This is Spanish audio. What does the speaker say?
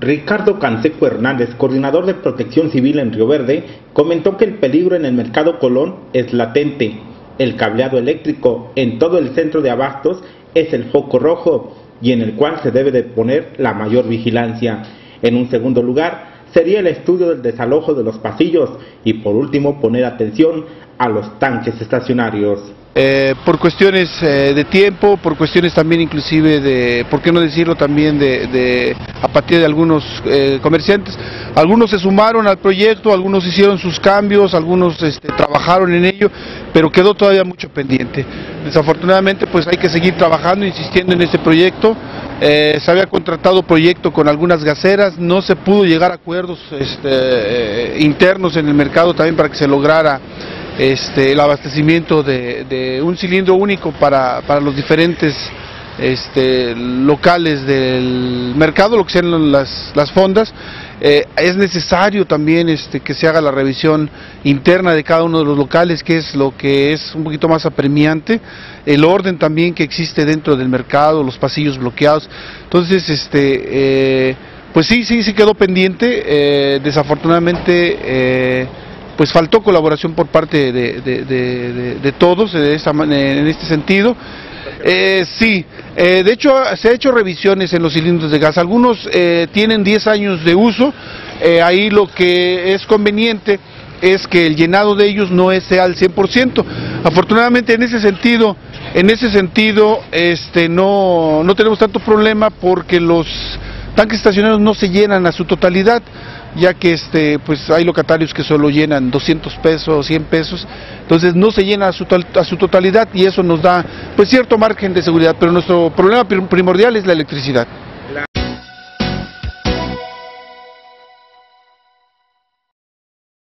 Ricardo Canseco Hernández, coordinador de protección civil en Río Verde, comentó que el peligro en el mercado Colón es latente. El cableado eléctrico en todo el centro de abastos es el foco rojo y en el cual se debe de poner la mayor vigilancia. En un segundo lugar, sería el estudio del desalojo de los pasillos y por último poner atención a los tanques estacionarios. Eh, por cuestiones eh, de tiempo, por cuestiones también inclusive de, por qué no decirlo también de, de apatía de algunos eh, comerciantes. Algunos se sumaron al proyecto, algunos hicieron sus cambios, algunos este, trabajaron en ello, pero quedó todavía mucho pendiente. Desafortunadamente pues hay que seguir trabajando, insistiendo en este proyecto. se había contratado proyecto con algunas gaseras, no se pudo llegar a acuerdos este, internos en el mercado también para que se lograra este, el abastecimiento de, un cilindro único para, los diferentes este, locales del mercado, lo que sean las, las fondas. Eh, es necesario también este, que se haga la revisión interna de cada uno de los locales, que es lo que es un poquito más apremiante, el orden también que existe dentro del mercado, los pasillos bloqueados. Entonces, este, eh, pues sí, sí, sí quedó pendiente, eh, desafortunadamente pues faltó colaboración por parte de, todos en este sentido. Eh, sí, eh, de hecho se ha hecho revisiones en los cilindros de gas, algunos eh, tienen 10 años de uso, ahí lo que es conveniente es que el llenado de ellos no sea al 100%. Afortunadamente en ese sentido, en ese sentido este, no, no tenemos tanto problema porque los tanques estacionarios no se llenan a su totalidad ya que este, pues hay locatarios que solo llenan 200 pesos, 100 pesos, entonces no se llena a su, a su totalidad y eso nos da pues cierto margen de seguridad, pero nuestro problema primordial es la electricidad.